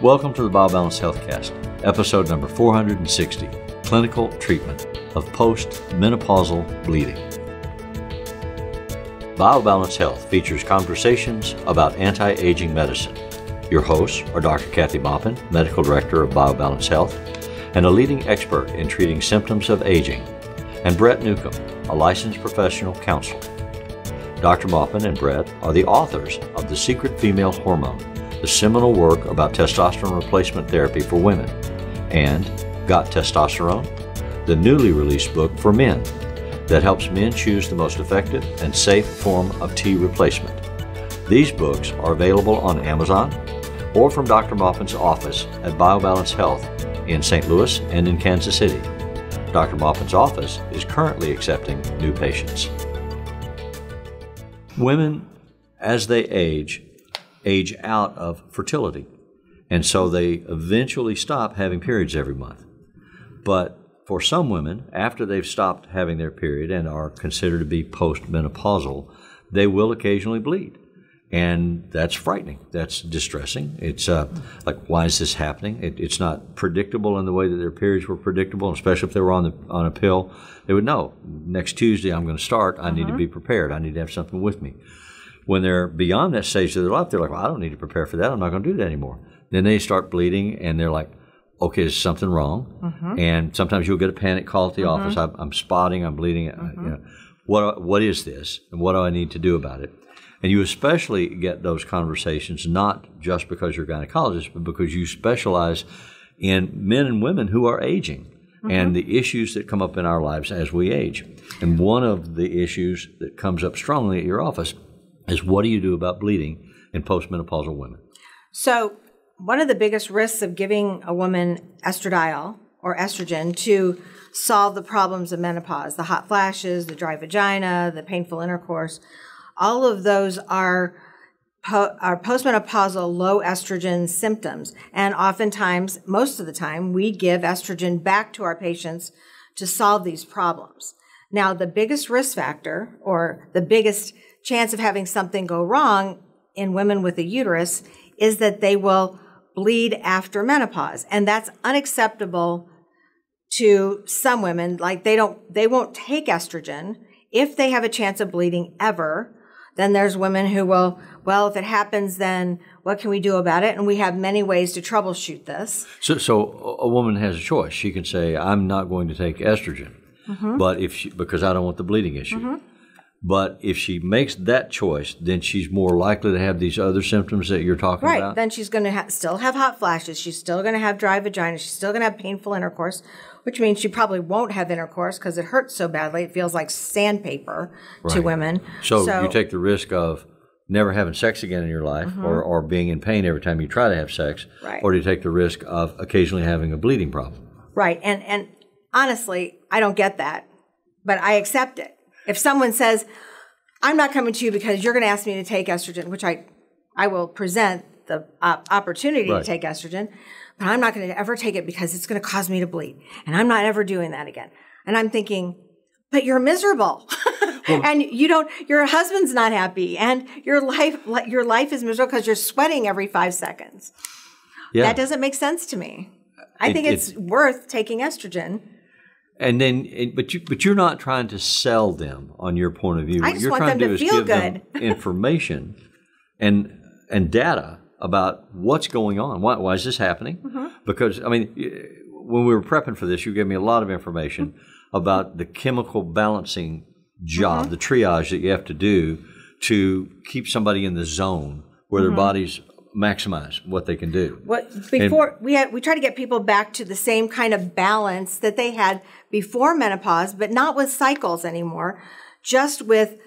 Welcome to the BioBalance Healthcast, episode number 460 Clinical Treatment of Post-Menopausal Bleeding. BioBalance Health features conversations about anti aging medicine. Your hosts are Dr. Kathy Maupin, Medical Director of BioBalance Health, and a leading expert in treating symptoms of aging, and Brett Newcomb, a licensed professional counselor. Dr. Maupin and Brett are the authors of The Secret Female Hormone the seminal work about testosterone replacement therapy for women, and Got Testosterone, the newly released book for men that helps men choose the most effective and safe form of T replacement. These books are available on Amazon or from Dr. Maupin's office at BioBalance Health in St. Louis and in Kansas City. Dr. Maupin's office is currently accepting new patients. Women, as they age, age out of fertility. And so they eventually stop having periods every month. But for some women, after they've stopped having their period and are considered to be postmenopausal, they will occasionally bleed. And that's frightening. That's distressing. It's uh, like, why is this happening? It, it's not predictable in the way that their periods were predictable, especially if they were on, the, on a pill. They would know next Tuesday I'm going to start. I need to uh-huh. be prepared. I need to have something with me. When they're beyond that stage of their life, they're like, well, I don't need to prepare for that. I'm not going to do that anymore. Then they start bleeding and they're like, okay, is something wrong? Mm-hmm. And sometimes you'll get a panic call at the mm-hmm. office. I'm, I'm, spotting, I'm bleeding. Mm-hmm. You know, what, what is this? And what do I need to do about it? And you especially get those conversations not just because you're a gynecologist, but because you specialize in men and women who are aging mm-hmm. and the issues that come up in our lives as we age. And one of the issues that comes up strongly at your office is what do you do about bleeding in postmenopausal women? So, one of the biggest risks of giving a woman estradiol or estrogen to solve the problems of menopause, the hot flashes, the dry vagina, the painful intercourse, all of those are po- are postmenopausal low estrogen symptoms. And oftentimes, most of the time, we give estrogen back to our patients to solve these problems. Now, the biggest risk factor or the biggest chance of having something go wrong in women with a uterus is that they will bleed after menopause. And that's unacceptable to some women. Like they don't, they won't take estrogen if they have a chance of bleeding ever. Then there's women who will, well, if it happens, then what can we do about it? And we have many ways to troubleshoot this. So, so a woman has a choice. She can say, I'm not going to take estrogen, mm-hmm. but if she, because I don't want the bleeding issue. Mm-hmm. But if she makes that choice, then she's more likely to have these other symptoms that you're talking right. about. Right. Then she's going to ha- still have hot flashes. She's still going to have dry vagina. She's still going to have painful intercourse, which means she probably won't have intercourse because it hurts so badly. It feels like sandpaper right. to women. So, so, you take the risk of never having sex again in your life mm-hmm. or, or being in pain every time you try to have sex. Right. Or do you take the risk of occasionally having a bleeding problem? Right. And, and honestly, I don't get that, but I accept it. If someone says, I'm not coming to you because you're going to ask me to take estrogen, which I, I will present the uh, opportunity right. to take estrogen, but I'm not going to ever take it because it's going to cause me to bleed. And I'm not ever doing that again. And I'm thinking, but you're miserable. well, and you don't, your husband's not happy and your life, your life is miserable because you're sweating every five seconds. Yeah. That doesn't make sense to me. I it, think it's it, worth taking estrogen and then, but you, but you're not trying to sell them on your point of view. I what you're want trying them to do is give good. them information and and data about what's going on. Why, why is this happening? Mm-hmm. Because I mean, when we were prepping for this, you gave me a lot of information mm-hmm. about the chemical balancing job, mm-hmm. the triage that you have to do to keep somebody in the zone where their mm-hmm. body's maximize what they can do. What before and, we had we try to get people back to the same kind of balance that they had before menopause, but not with cycles anymore, just with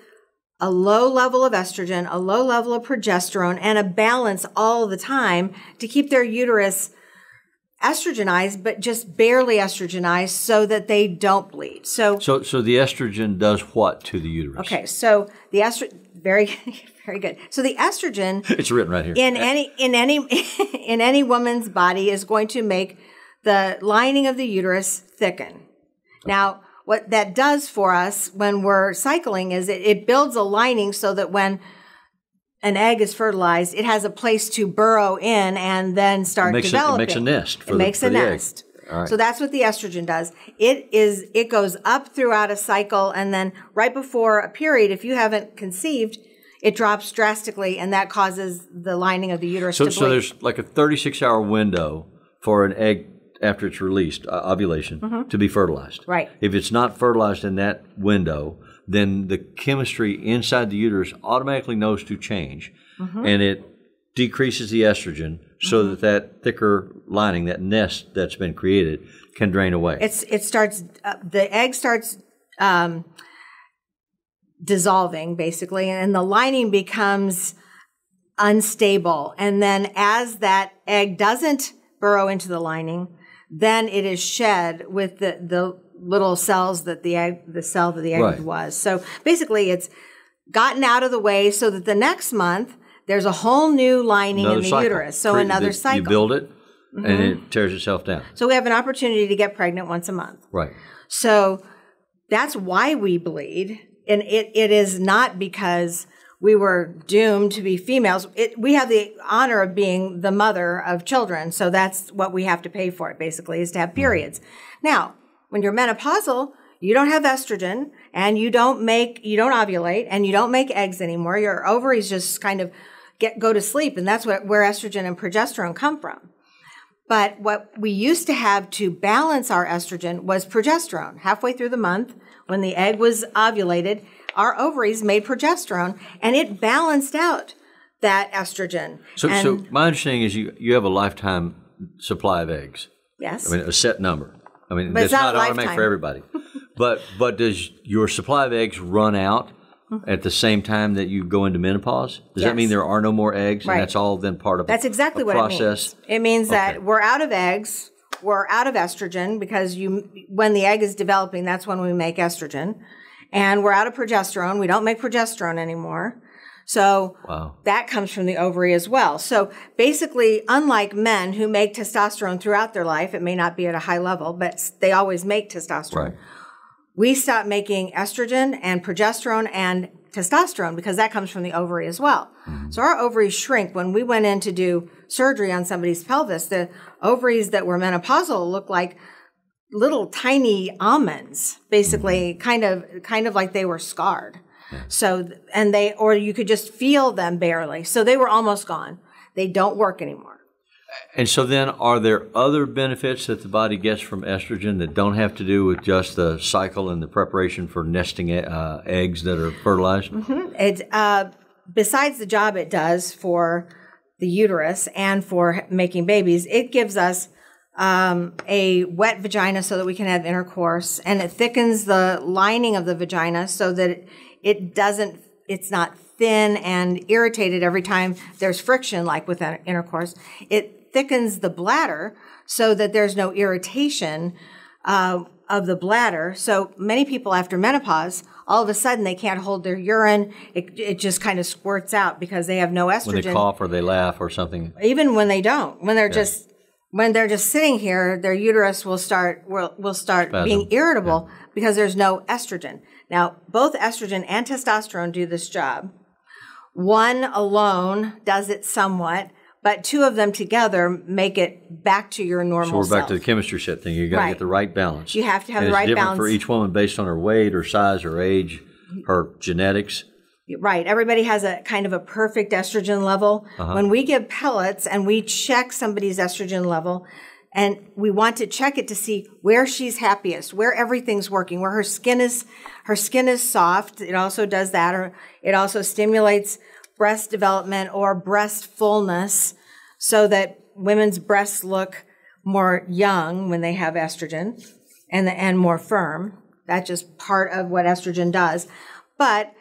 a low level of estrogen, a low level of progesterone, and a balance all the time to keep their uterus estrogenized, but just barely estrogenized so that they don't bleed. So, so, so the estrogen does what to the uterus? Okay, so the estrogen, very, very good. So the estrogen, it's written right here in any in any in any woman's body is going to make the lining of the uterus thicken. Okay. Now, what that does for us when we're cycling is it, it builds a lining so that when an egg is fertilized, it has a place to burrow in and then start It makes, a, it makes a nest. For it the, makes a the egg. Nest. All right. So that's what the estrogen does. It is it goes up throughout a cycle and then right before a period, if you haven't conceived, it drops drastically and that causes the lining of the uterus So, to so there's like a 36 hour window for an egg after it's released, uh, ovulation, to be fertilized. Mm-hmm. Right. If it's not fertilized in that window, then the chemistry inside the uterus automatically knows to change, Mm-hmm. and it decreases the estrogen so that that thicker lining, that nest that's been created, can drain away. it's it starts uh, the egg starts um, dissolving basically and the lining becomes unstable and then as that egg doesn't burrow into the lining then it is shed with the the little cells that the egg the cell that the egg Right. was so basically it's gotten out of the way so that the next month there's a whole new lining another in the cycle. uterus so Cre- another that cycle You build it, and Mm-hmm. it tears itself down. so we have an opportunity to get pregnant once a month Right. so that's why we bleed. And it, it is not because we were doomed to be females. It, we have the honor of being the mother of children. So that's what we have to pay for it, basically, is to have periods. Now, when you're menopausal, you don't have estrogen and you don't make, you don't ovulate and you don't make eggs anymore. Your ovaries just kind of get, go to sleep. And that's what, where estrogen and progesterone come from. But what we used to have to balance our estrogen was progesterone. Halfway through the month, when the egg was ovulated, our ovaries made progesterone and it balanced out that estrogen. So, and, so my understanding is you, you have a lifetime supply of eggs. yes. I mean, a set number. I mean, But it's not, not automatic for everybody. but but does your supply of eggs run out mm-hmm. at the same time that you go into menopause? Does that mean there are no more eggs, Right. and that's all then part of That's exactly what process? it means. It means Okay. that we're out of eggs, we're out of estrogen because you when the egg is developing, that's when we make estrogen. And we're out of progesterone. We don't make progesterone anymore. So Wow. that comes from the ovary as well. So basically, unlike men who make testosterone throughout their life, it may not be at a high level, but they always make testosterone Right. We stop making estrogen and progesterone and testosterone because that comes from the ovary as well. Mm-hmm. So our ovaries shrink. When we went in to do surgery on somebody's pelvis, the ovaries that were menopausal looked like little tiny almonds, basically mm-hmm. kind of kind of like they were scarred. So and they or you could just feel them barely. So they were almost gone. They don't work anymore. And so then, are there other benefits that the body gets from estrogen that don't have to do with just the cycle and the preparation for nesting uh, eggs that are fertilized? It uh, besides the job it does for the uterus and for making babies, it gives us um, a wet vagina so that we can have intercourse, and it thickens the lining of the vagina so that it, it doesn't. It's not thin and irritated every time there's friction, like with intercourse. It thickens the bladder so that there's no irritation uh, of the bladder. So many people after menopause, all of a sudden they can't hold their urine. It, it just kind of squirts out because they have no estrogen. When they cough or they laugh or something. Even when they don't, when they're just when they're just sitting here, their uterus will start will will start Spasm. being irritable because there's no estrogen. Now, both estrogen and testosterone do this job. One alone does it somewhat, but two of them together make it back to your normal So we're back self. to the chemistry set thing. You got to Right. get the right balance. You have to have and the it's right different for each woman based on her weight, her size, her age, her genetics. Right. Everybody has a kind of a perfect estrogen level. Uh-huh. When we give pellets and we check somebody's estrogen level, and we want to check it to see where she's happiest, where everything's working, where her skin is her skin is soft. It also does that, or it also stimulates breast development or breast fullness, so that women's breasts look more young when they have estrogen, and and more firm. That's just part of what estrogen does, but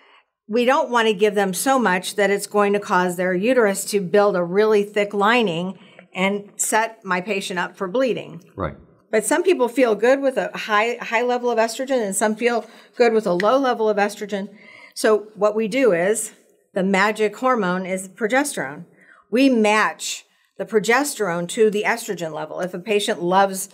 we don't want to give them so much that it's going to cause their uterus to build a really thick lining and set my patient up for bleeding. Right. But some people feel good with a high high level of estrogen and some feel good with a low level of estrogen. So what we do is the magic hormone is progesterone. We match the progesterone to the estrogen level. If a patient loves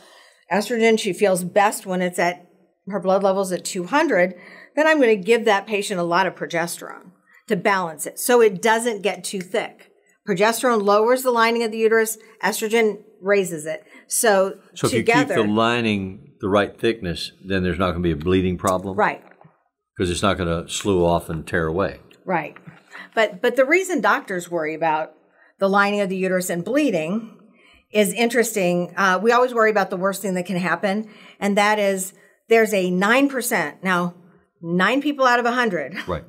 estrogen, she feels best when it's at her blood levels at 200, then I'm going to give that patient a lot of progesterone to balance it so it doesn't get too thick. Progesterone lowers the lining of the uterus, estrogen raises it. So, So if together, you keep the lining the right thickness, then there's not going to be a bleeding problem. right, Because it's not going to slew off and tear away. right. But but the reason doctors worry about the lining of the uterus and bleeding is interesting. Uh, we always worry about the worst thing that can happen, and that is there's a nine percent now, nine people out of a hundred Right.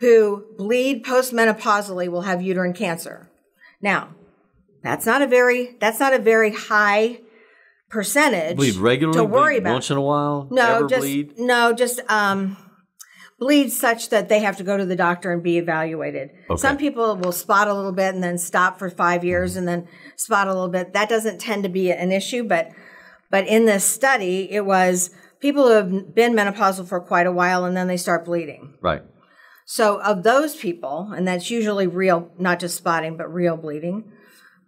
who bleed postmenopausally will have uterine cancer. Now, that's not a very that's not a very high percentage Bleed regularly. to worry about. once in a while. no, just bleed. no, just um, bleed such that they have to go to the doctor and be evaluated. Okay. Some people will spot a little bit and then stop for five years and then spot a little bit. That doesn't tend to be an issue, but but in this study, it was people who have been menopausal for quite a while and then they start bleeding. Right. So of those people, and that's usually real, not just spotting, but real bleeding,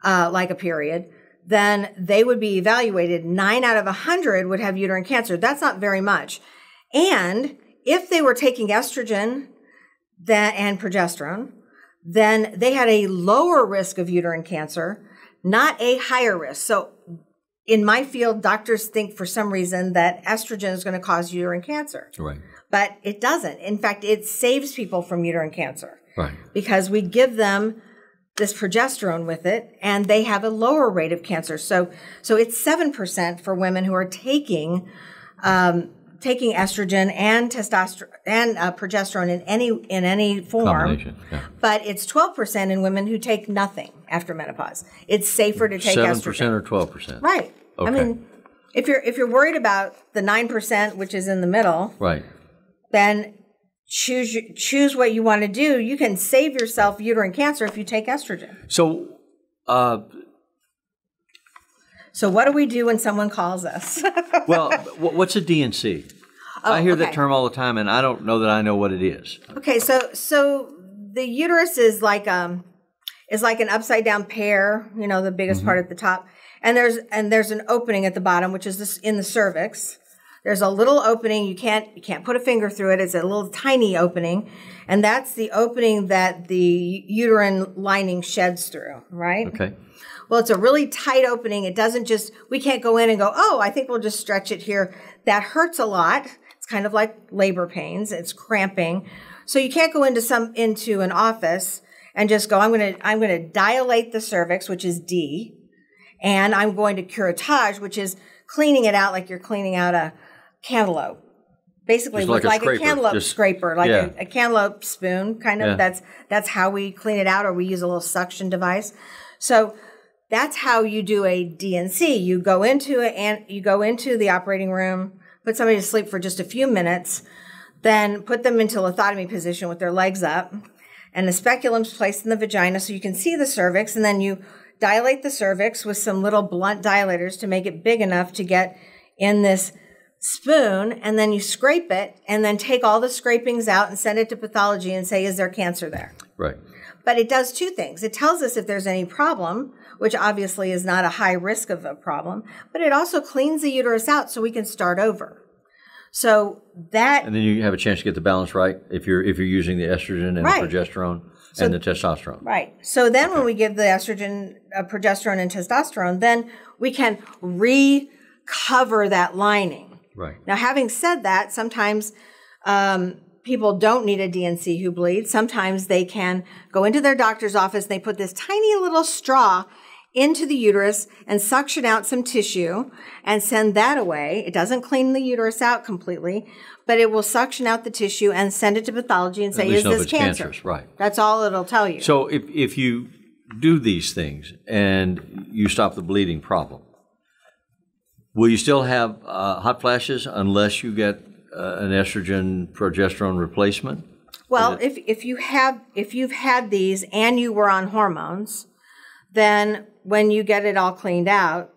uh, like a period, then they would be evaluated. Nine out of a hundred would have uterine cancer. That's not very much. And if they were taking estrogen that, and progesterone, then they had a lower risk of uterine cancer, not a higher risk. So in my field, doctors think for some reason that estrogen is going to cause uterine cancer Right. but it doesn't. In fact, it saves people from uterine cancer Right. because we give them this progesterone with it and they have a lower rate of cancer. So, so it's 7% for women who are taking, um, taking estrogen and testosterone and uh, progesterone in any, in any form. Yeah. But it's 12% in women who take nothing after menopause. It's safer to take Seven estrogen. percent or twelve percent. Right. I mean, if you're, if you're worried about the 9%, which is in the middle, Right. then choose choose what you want to do. You can save yourself uterine cancer if you take estrogen. So, uh, So what do we do when someone calls us? well, what's a DNC? I hear that Oh, term all the time, and I don't know that I know what it is. okay, so so the uterus is like um is like an upside down pear, you know, the biggest Mm-hmm. part at the top. And there's and there's an opening at the bottom which is this in the cervix. There's a little opening. You can't you can't put a finger through it. It's a little tiny opening, and that's the opening that the uterine lining sheds through, right? Okay. Well, it's a really tight opening. It doesn't just, we can't go in and go, oh, I think we'll just stretch it here. That hurts a lot. It's kind of like labor pains. It's cramping. So you can't go into some, into an office and just go, I'm going to, I'm going to dilate the cervix, which is D, and I'm going to curettage, which is cleaning it out like you're cleaning out a cantaloupe. Basically, with like a like a, cantaloupe just- scraper, like yeah. a, a cantaloupe spoon, kind of. Yeah. That's that's how we clean it out, or we use a little suction device. So that's how you do a DNC. You go into it and you go into the operating room, put somebody to sleep for just a few minutes, then put them into lithotomy position with their legs up, and the speculum's placed in the vagina so you can see the cervix, and then you dilate the cervix with some little blunt dilators to make it big enough to get in this spoon, and then you scrape it, and then take all the scrapings out and send it to pathology and say, is there cancer there? Right. But it does two things. It tells us if there's any problem, which obviously is not a high risk of a problem, but it also cleans the uterus out so we can start over. So that And then you have a chance to get the balance right if you're if you're using the estrogen and Right. the progesterone and the testosterone. right. So then when we give the estrogen, uh, progesterone, and testosterone, then we can recover that lining. Right. Now, having said that, sometimes um, people don't need a DNC who bleed. Sometimes they can go into their doctor's office and they put this tiny little straw into the uterus and suction out some tissue and send that away. It doesn't clean the uterus out completely, but it will suction out the tissue and send it to pathology and say, is this cancer? cancerous. Right. That's all it'll tell you. So if if you do these things and you stop the bleeding problem, will you still have uh, hot flashes unless you get uh, an estrogen progesterone replacement? Well, if if you have if you've had these and you were on hormones, then when you get it all cleaned out,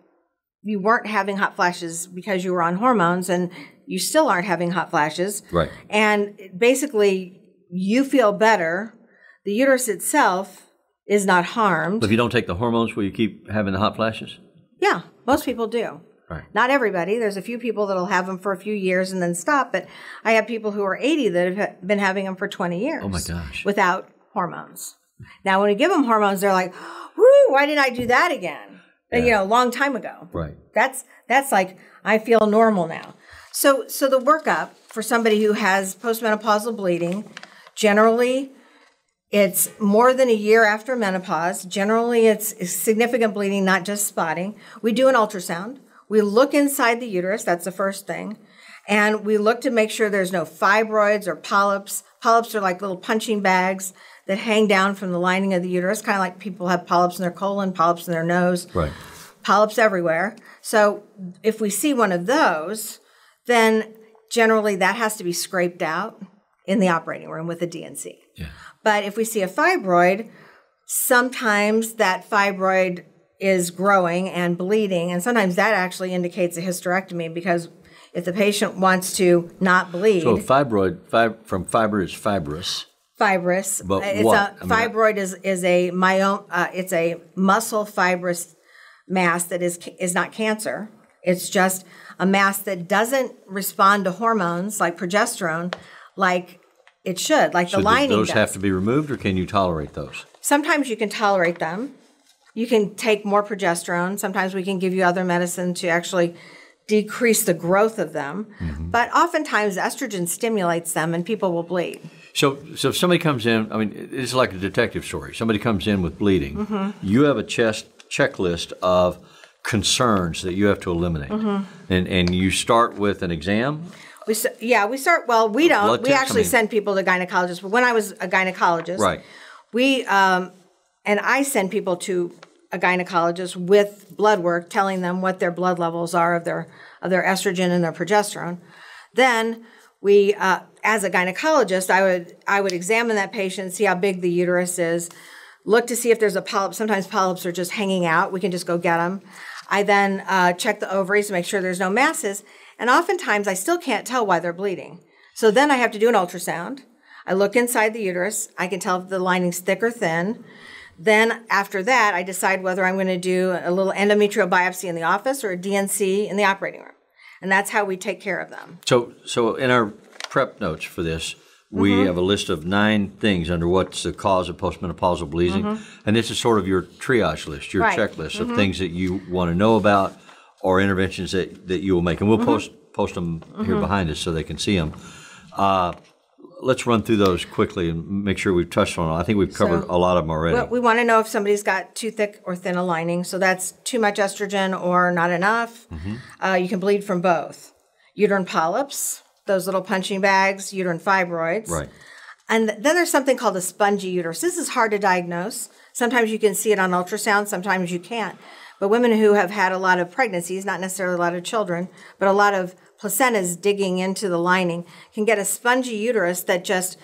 you weren't having hot flashes because you were on hormones and you still aren't having hot flashes. Right. And basically you feel better. The uterus itself is not harmed. If you don't take the hormones, will you keep having the hot flashes? Yeah, most people do. Right. Not everybody. There's a few people that'll have them for a few years and then stop, but I have people who are 80 that have been having them for 20 years. Oh my gosh. Without hormones. Now, when we give them hormones, they're like, "Woo! Why didn't I do that again?" Uh, you know, a long time ago. Right. That's that's like I feel normal now. So so the workup for somebody who has postmenopausal bleeding, generally it's more than a year after menopause. Generally it's significant bleeding, not just spotting. We do an ultrasound. We look inside the uterus, that's the first thing. And we look to make sure there's no fibroids or polyps. Polyps are like little punching bags that hang down from the lining of the uterus, kind of like people have polyps in their colon, polyps in their nose Right. polyps everywhere. So if we see one of those, then generally that has to be scraped out in the operating room with a DNC. Yeah. But if we see a fibroid, sometimes that fibroid is growing and bleeding, and sometimes that actually indicates a hysterectomy because if the patient wants to not bleed, So fibroid, fib- from fiber is fibrous. Fibrous. But it's what? A, I mean, fibroid is is a myoma. Uh, it's a muscle fibrous mass that is is not cancer. It's just a mass that doesn't respond to hormones like progesterone, like it should, like So the do lining those does. have to be removed, or can you tolerate those? Sometimes you can tolerate them. You can take more progesterone. Sometimes we can give you other medicine to actually decrease the growth of them. Mm-hmm. But oftentimes estrogen stimulates them and people will bleed. So, so if somebody comes in, I mean, it's like a detective story. Somebody comes in with bleeding. Mm-hmm. You have a chest checklist of concerns that you have to eliminate, Mm-hmm. and and you start with an exam. We yeah, we start. Well, we don't. We actually send people to gynecologists. But when I was a gynecologist, Right. We um, and I send people to a gynecologist with blood work, telling them what their blood levels are of their of their estrogen and their progesterone. Then we, uh, as a gynecologist, I would I would examine that patient, see how big the uterus is, look to see if there's a polyp. Sometimes polyps are just hanging out. We can just go get them. I then uh, check the ovaries to make sure there's no masses. And oftentimes I still can't tell why they're bleeding. So then I have to do an ultrasound. I look inside the uterus. I can tell if the lining's thick or thin. Then after that, I decide whether I'm going to do a little endometrial biopsy in the office or a DNC in the operating room. And that's how we take care of them. So, so in our prep notes for this, we Mm-hmm. have a list of nine things under what's the cause of postmenopausal bleeding, and this is sort of your triage list, your Mm-hmm. Right. Mm-hmm. checklist of things that you want to know about or interventions that, that you will make, and Mm-hmm. we'll post post them here behind us so they can see them. Uh, let's run through those quickly and make sure we've touched on them. I think we've covered So- a lot of them already. Well, we want to know if somebody's got too thick or thin a lining. So that's too much estrogen or not enough. Uh, you can bleed from both. Uterine polyps, those little punching bags, uterine fibroids. right. And then there's something called a spongy uterus. This is hard to diagnose. Sometimes you can see it on ultrasound, sometimes you can't. But women who have had a lot of pregnancies, not necessarily a lot of children, but a lot of placentas digging into the lining, can get a spongy uterus that just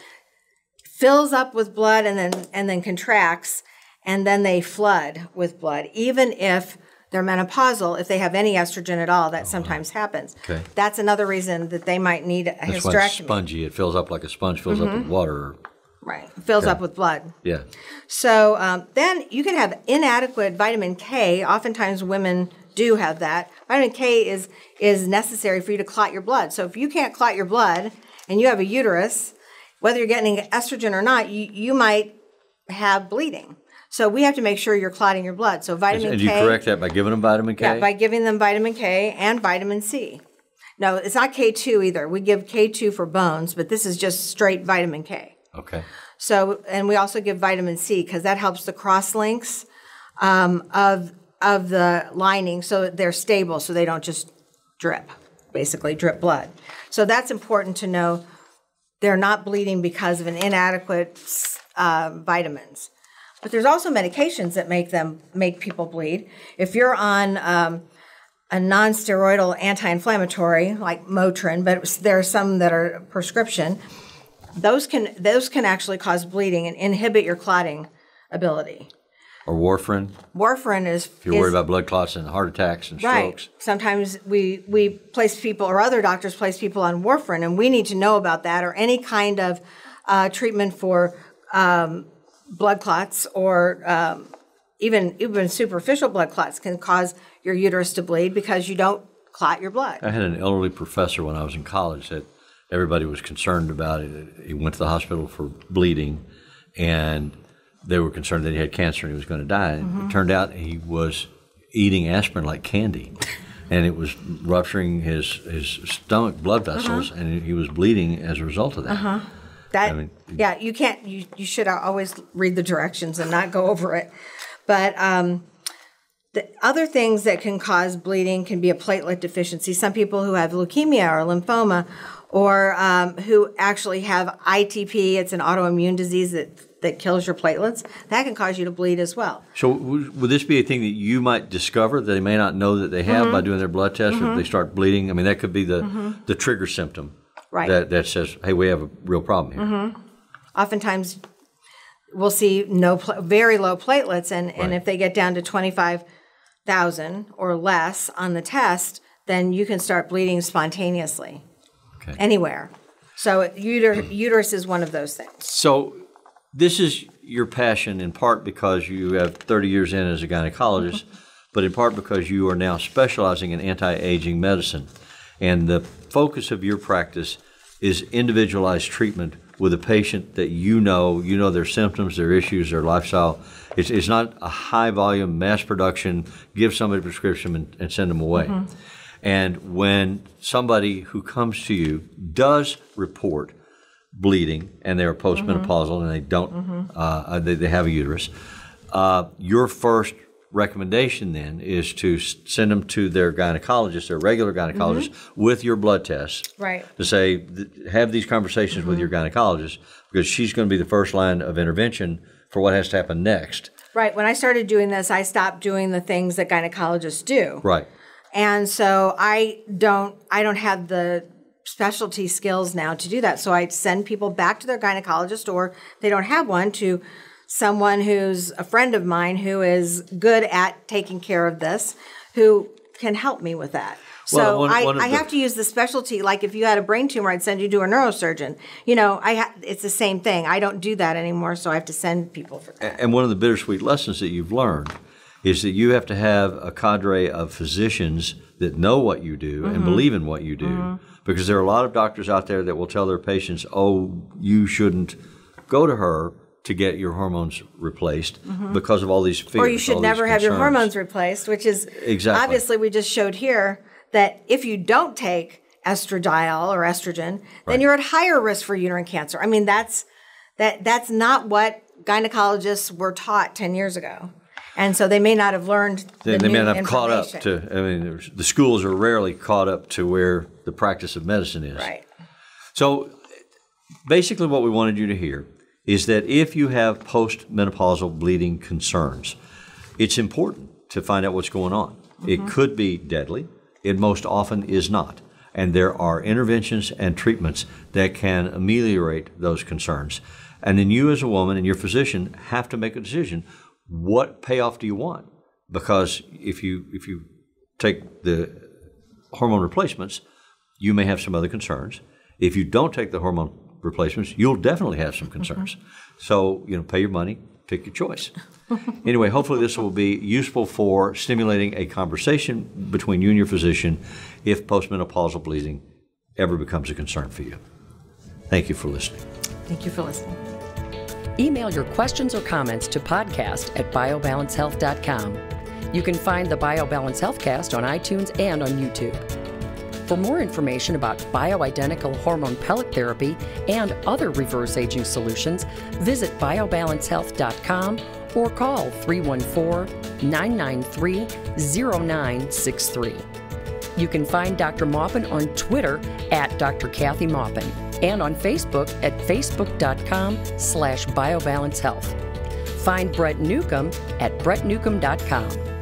fills up with blood and then and then contracts and then they flood with blood even if they're menopausal if they have any estrogen at all that sometimes happens Okay. that's another reason that they might need a That's why it's hysterectomy spongy. It fills up like a sponge fills up Mm-hmm. with water. right fills up with blood Yeah. so um, then you can have inadequate vitamin K. Oftentimes women do have that. Vitamin K is is necessary for you to clot your blood. So if you can't clot your blood and you have a uterus, whether you're getting estrogen or not, you, you might have bleeding. So we have to make sure you're clotting your blood. So vitamin And K. you correct that by giving them vitamin K? Yeah, by giving them vitamin K and vitamin C. No, it's not K2 either. We give K2 for bones, but this is just straight vitamin K. okay. So, and we also give vitamin C because that helps the cross links um, of of the lining, so they're stable, so they don't just drip, basically drip blood. So that's important to know. They're not bleeding because of an inadequate uh, vitamins. But there's also medications that make them make people bleed. If you're on um, a non-steroidal anti-inflammatory like Motrin, but there are some that are prescription those can those can actually cause bleeding and inhibit your clotting ability. Or warfarin, Warfarin is if you're worried about blood clots and heart attacks and right. strokes. Sometimes we we place people or other doctors place people on warfarin, and we need to know about that or any kind of uh, treatment for um, blood clots or um, even even superficial blood clots can cause your uterus to bleed because you don't clot your blood. I had an elderly professor when I was in college that everybody was concerned about it. He went to the hospital for bleeding, and they were concerned that he had cancer and he was going to die. Mm-hmm. It turned out he was eating aspirin like candy. And it was rupturing his, his stomach blood Uh-huh. vessels, and he was bleeding as a result of that. That I mean- yeah, you can't. You you should always read the directions and not go over it. But um, the other things that can cause bleeding can be a platelet deficiency. Some people who have leukemia or lymphoma, or um, who actually have ITP. It's an autoimmune disease that that kills your platelets. That can cause you to bleed as well. So, would, this be a thing that you might discover that they may not know that they have by Mm-hmm. doing their blood test, or if they start bleeding? I mean, that could be the, the trigger symptom Right. Mm-hmm. that, that says, hey, we have a real problem here. oftentimes we'll see no pla- very low platelets and, and if they get down to 25,000 or less on the test then you can start bleeding spontaneously Okay. anywhere so uter- uterus is one of those things So, this is your passion in part because you have 30 years in as a gynecologist, mm-hmm. but in part because you are now specializing in anti aging medicine. And the focus of your practice is individualized treatment with a patient that you know, you know their symptoms, their issues, their lifestyle. It's, it's not a high volume mass production, give somebody a prescription and, and send them away. Mm-hmm. And when somebody who comes to you does report bleeding and they're postmenopausal and they don't, mm-hmm. Mm-hmm. Uh, uh, they, they have a uterus, uh, your first recommendation then is to send them to their gynecologist, their regular gynecologist, mm-hmm. with your blood tests. Right. To say, th- have these conversations with your gynecologist because she's going to be the first line of intervention for what has to happen next. right when i started doing this i stopped doing the things that gynecologists do Right. and so i don't i don't have the specialty skills now to do that. So i send people back to their gynecologist or they don't have one to someone who's a friend of mine who is good at taking care of this who can help me with that. So Well, one- I, one I the- have to use the specialty. Like if you had a brain tumor i'd send you to a neurosurgeon. You know i ha- it's the same thing. I don't do that anymore so i have to send people for that. And one of the bittersweet lessons that you've learned is that you have to have a cadre of physicians that know what you do and mm-hmm. believe in what you do. Mm-hmm. Because there are a lot of doctors out there that will tell their patients, oh, you shouldn't go to her to get your hormones replaced mm-hmm. because of all these fears. or you should never have your hormones replaced, which is Exactly. obviously we just showed here that if you don't take estradiol or estrogen, then Right. you're at higher risk for uterine cancer. I mean, that's that that's not what gynecologists were taught 10 years ago. And so they may not have learned They, the they may not have caught up to, I mean, the schools are rarely caught up to where the practice of medicine is. Right. So basically, what we wanted you to hear is that if you have postmenopausal bleeding concerns, it's important to find out what's going on. It mm-hmm. could be deadly, it most often is not. And there are interventions and treatments that can ameliorate those concerns. And then you, as a woman and your physician, have to make a decision what payoff do you want? Because if you, if you take the hormone replacements, you may have some other concerns. If you don't take the hormone replacements, you'll definitely have some concerns. Mm-hmm. So, you know, pay your money, pick your choice. anyway, hopefully this will be useful for stimulating a conversation between you and your physician if postmenopausal bleeding ever becomes a concern for you. Thank you for listening. Thank you for listening. Email your questions or comments to podcast at biobalancehealth.com. You can find the BioBalance Healthcast on iTunes and on YouTube. For more information about bioidentical hormone pellet therapy and other reverse aging solutions, visit biobalancehealth.com or call 314 993 0963. You can find Dr. Maupin on Twitter at Dr. Kathy Maupin and on Facebook at facebook.com slash biobalancehealth. Find Brett Newcomb at brettnewcomb.com.